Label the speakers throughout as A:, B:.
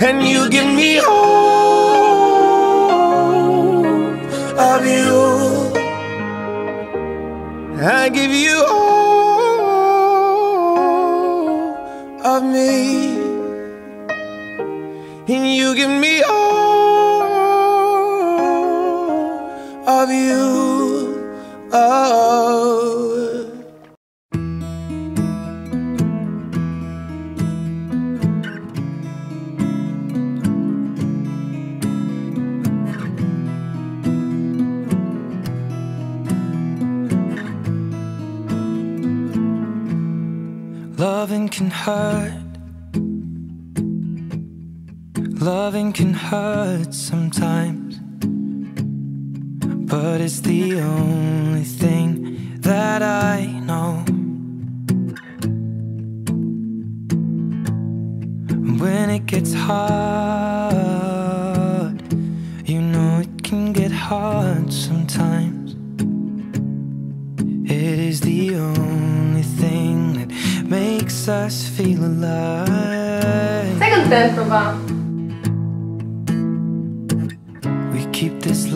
A: And you give me all of you. I give you all
B: it's the only thing that I know. When it gets hard, you know it can get hard sometimes. It is the only thing that makes us feel alive.
C: Sei contento,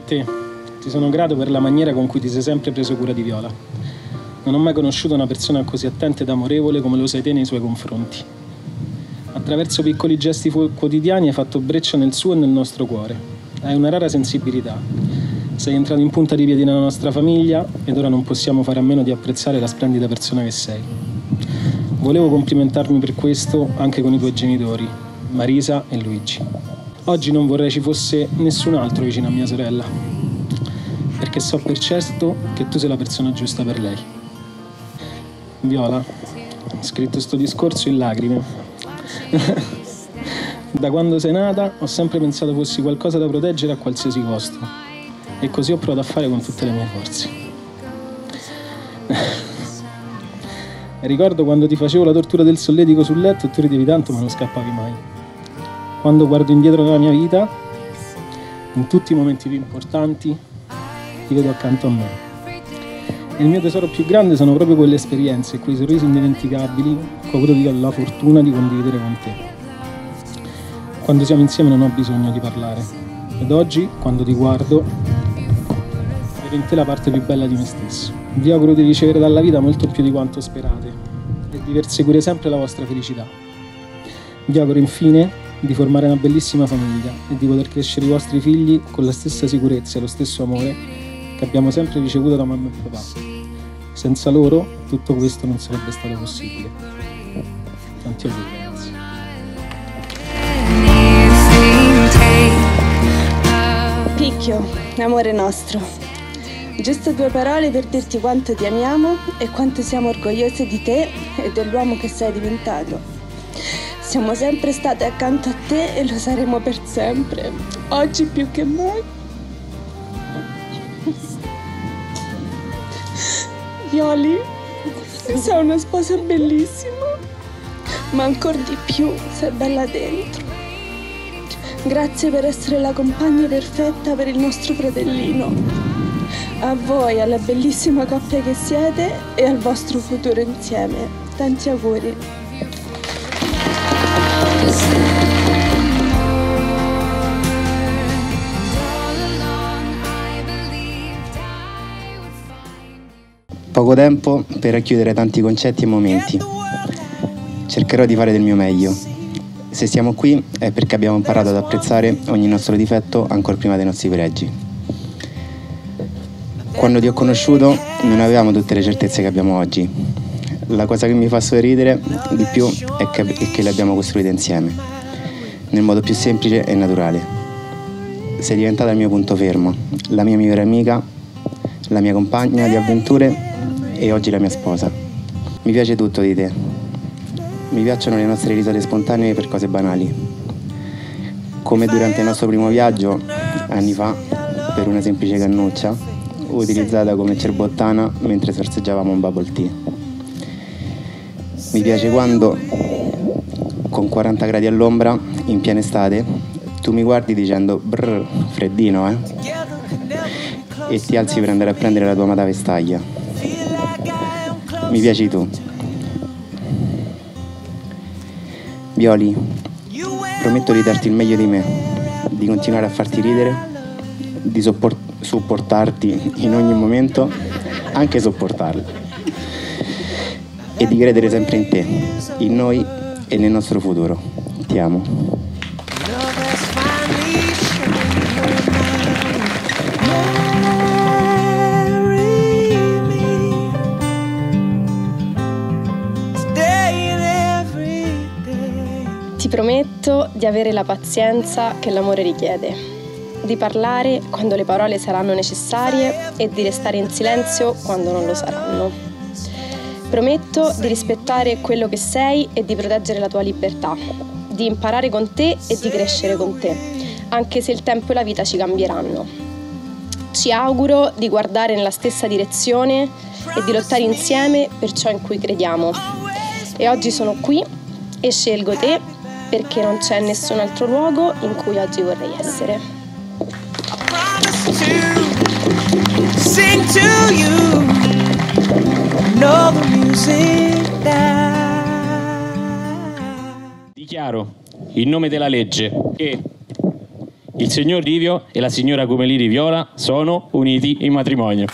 D: A te. Ti sono grato per la maniera con cui ti sei sempre preso cura di Viola. Non ho mai conosciuto una persona così attenta ed amorevole come lo sei te nei suoi confronti. Attraverso piccoli gesti quotidiani hai fatto breccia nel suo e nel nostro cuore. Hai una rara sensibilità. Sei entrato in punta di piedi nella nostra famiglia ed ora non possiamo fare a meno di apprezzare la splendida persona che sei. Volevo complimentarmi per questo anche con i tuoi genitori, Marisa e Luigi. Oggi non vorrei ci fosse nessun altro vicino a mia sorella, perché so per certo che tu sei la persona giusta per lei. Viola, ho scritto questo discorso in lacrime. da quando sei nata ho sempre pensato fossi qualcosa da proteggere a qualsiasi costo e così ho provato a fare con tutte le mie forze. Ricordo quando ti facevo la tortura del solletico sul letto e tu ridevi tanto ma non scappavi mai. Quando guardo indietro nella mia vita, in tutti i momenti più importanti, ti vedo accanto a me. E il mio tesoro più grande sono proprio quelle esperienze, quei sorrisi indimenticabili che ho avuto la fortuna di condividere con te. Quando siamo insieme non ho bisogno di parlare. Ed oggi, quando ti guardo, vedo in te la parte più bella di me stesso. Vi auguro di ricevere dalla vita molto più di quanto sperate e di perseguire sempre la vostra felicità. Vi auguro infine di formare una bellissima famiglia e di poter crescere i vostri figli con la stessa sicurezza e lo stesso amore che abbiamo sempre ricevuto da mamma e papà. Senza loro tutto questo non sarebbe stato possibile. Tanti auguri ragazzi.
E: Picchio, amore nostro. Giusto due parole per dirti quanto ti amiamo e quanto siamo orgogliose di te e dell'uomo che sei diventato. Siamo sempre state accanto a te e lo saremo per sempre, oggi più che mai. Violi, sei una sposa bellissima, ma ancora di più sei bella dentro. Grazie per essere la compagna perfetta per il nostro fratellino. A voi, alla bellissima coppia che siete e al vostro futuro insieme. Tanti auguri.
F: Poco tempo per racchiudere tanti concetti e momenti. Cercherò di fare del mio meglio. Se siamo qui è perché abbiamo imparato ad apprezzare ogni nostro difetto ancora prima dei nostri pregi. Quando ti ho conosciuto non avevamo tutte le certezze che abbiamo oggi. La cosa che mi fa sorridere di più è che, è che le abbiamo costruite insieme, nel modo più semplice e naturale. Sei diventata il mio punto fermo, la mia migliore amica, la mia compagna di avventure e oggi la mia sposa. Mi piace tutto di te. Mi piacciono le nostre risate spontanee per cose banali. Come durante il nostro primo viaggio, anni fa, per una semplice cannuccia, utilizzata come cerbottana mentre sorseggiavamo un bubble tea. Mi piace quando, con 40 gradi all'ombra, in piena estate, tu mi guardi dicendo brr, freddino, eh? E ti alzi per andare a prendere la tua amata vestaglia. Mi piaci tu. Violi, prometto di darti il meglio di me, di continuare a farti ridere, di soppor- supportarti in ogni momento, anche sopportarli. E di credere sempre in te, in noi e nel nostro futuro. Ti amo.
E: Ti prometto di avere la pazienza che l'amore richiede, di parlare quando le parole saranno necessarie e di restare in silenzio quando non lo saranno. Prometto di rispettare quello che sei e di proteggere la tua libertà, di imparare con te e di crescere con te, anche se il tempo e la vita ci cambieranno. Ci auguro di guardare nella stessa direzione e di lottare insieme per ciò in cui crediamo. E oggi sono qui e scelgo te perché non c'è nessun altro luogo in cui oggi vorrei essere.
G: Dichiaro, in nome della legge, che il signor Livio e la signora Gumelini Viola sono uniti in matrimonio.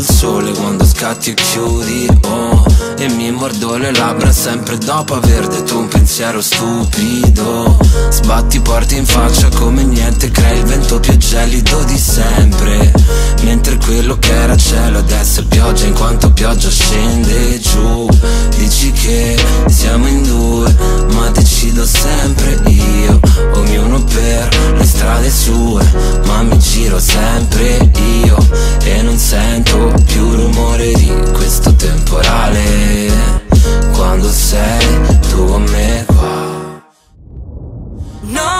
H: sotto il sole quando scatti e chiudi, oh. E mi mordo le labbra sempre dopo aver detto un pensiero stupido. Sbatti porti in faccia come niente Crea il vento più gelido di sempre. Mentre quello che era cielo adesso è pioggia In quanto pioggia scende giù. Dici che siamo in due Ma decido sempre io. Ognuno per le strade sue Ma mi giro sempre io. E non sento più rumore di questo temporale me
I: Quando sei tu con me qua.
J: No.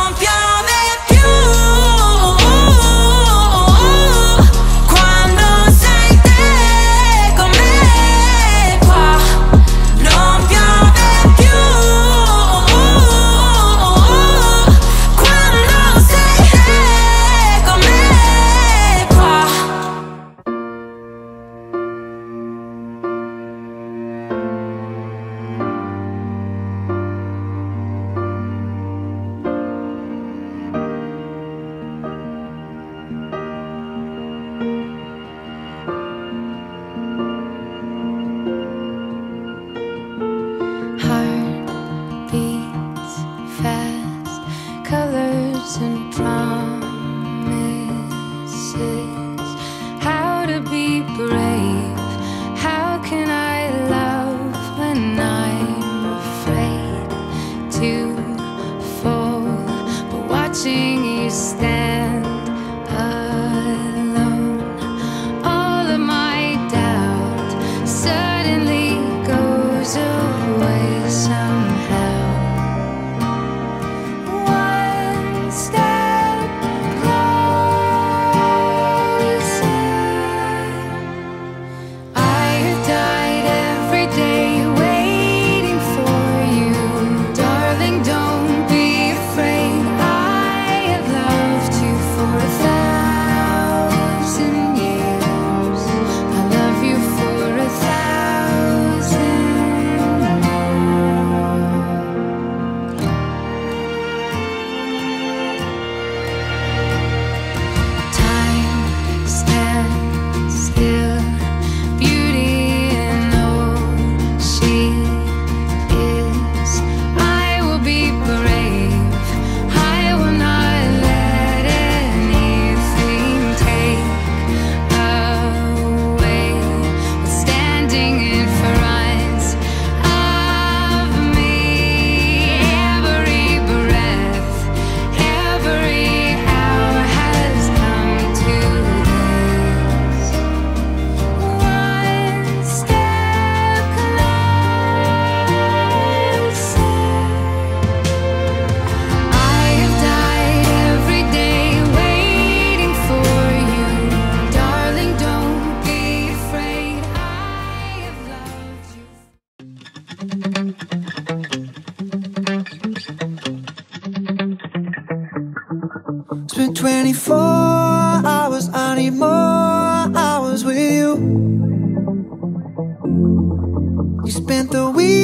J: the wheel.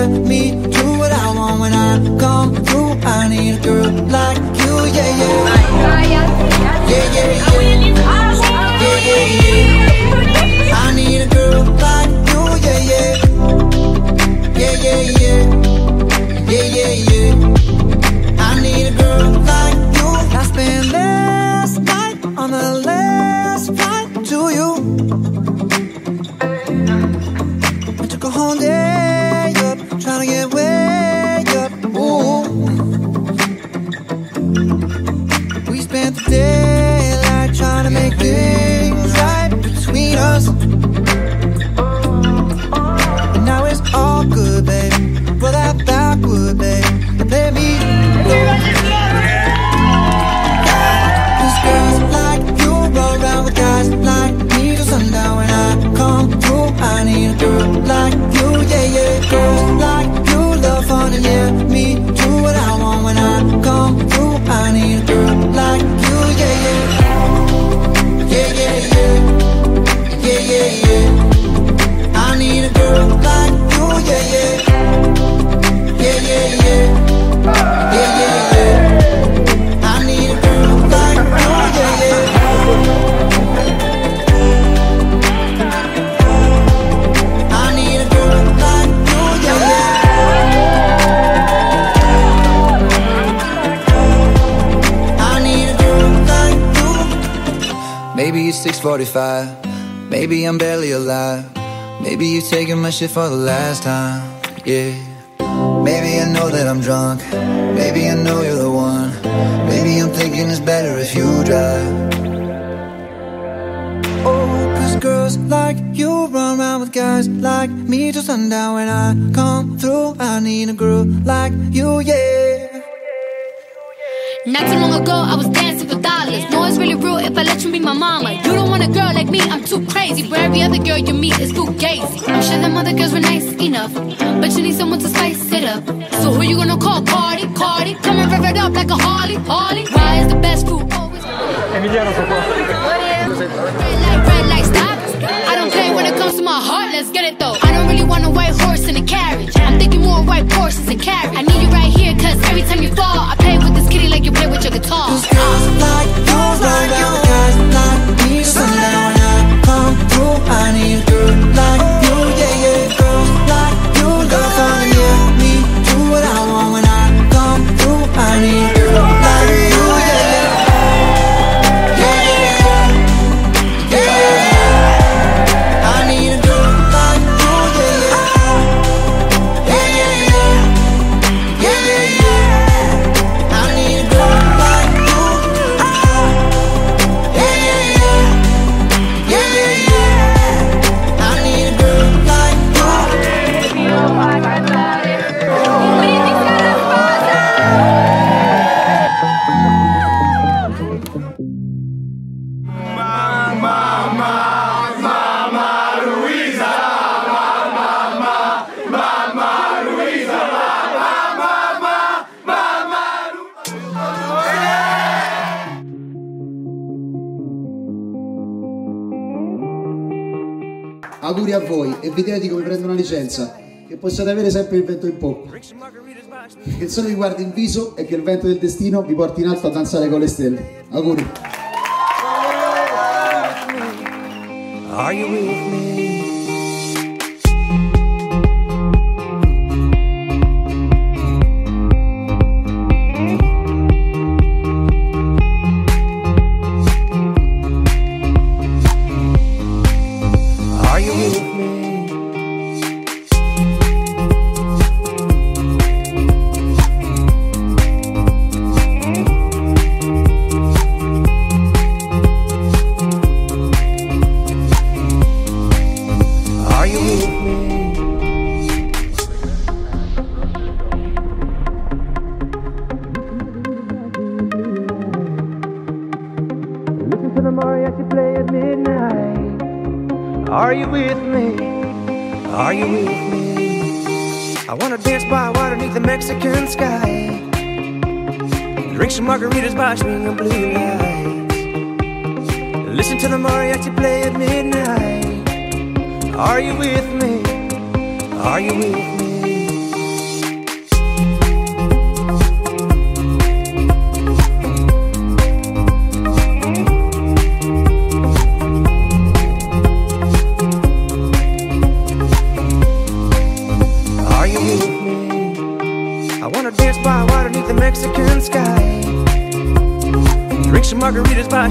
J: let me
K: do what I want when I come through. I need a girl like you, yeah, yeah. Oh, yeah, yeah, yeah. Oh, 6:45. Maybe I'm barely alive. Maybe you're taking my shit for the last time. Yeah. Maybe I know that I'm drunk. Maybe I know you're the one. Maybe I'm thinking it's better if you drive. Oh, cause girls like you run around with guys like me till sundown. When I come through, I need a girl like you, yeah.
L: Not too long ago, I was dancing for dollars. No, it's really real if I let you be my mama. You girl like me, I'm too crazy. Where every other girl you meet is too gazy. I'm sure them other girls were nice enough, but you need someone to spice it up. So who you gonna call? Cardi, Cardi. Come and rev it up like a Harley, Harley. Why is the best food always
D: Emiliano sta qua.
L: Oh, red light, red light, stop? I don't play when it comes to my heart, let's get it though. I don't really want a white horse in a carriage. I'm thinking more white horses and carriage. I need you right here, cause every time you fall, I play with this kitty like you play with your guitar.
K: Cause girls like you run around guys like sundown. When I come through, I need
B: Auguri a voi e vedete come prendo una licenza, che possiate avere sempre il vento in poppa. Che il sole vi guardi in viso e che il vento del destino vi porti in alto a danzare con le stelle. Auguri.
K: Listen to the mariachi play at midnight. Are you with me? Are you with me? Are you with me? I wanna dance by water beneath the Mexican sky. Drink some margaritas by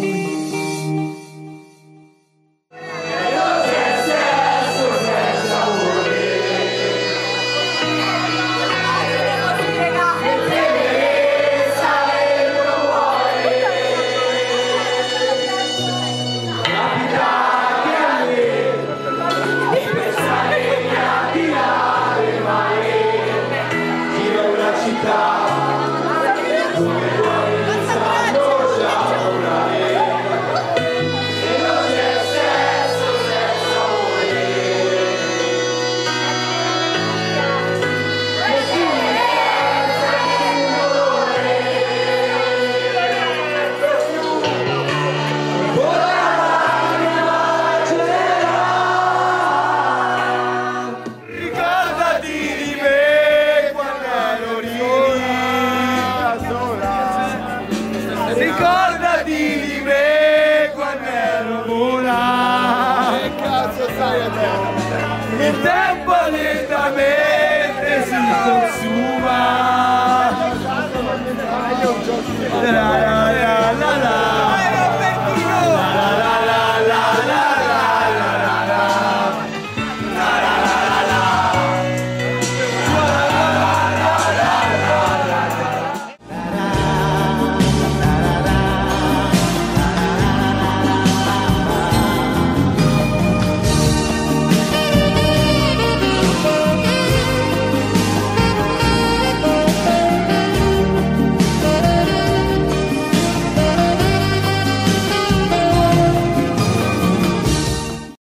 A: 감사합니다. 감사합니다.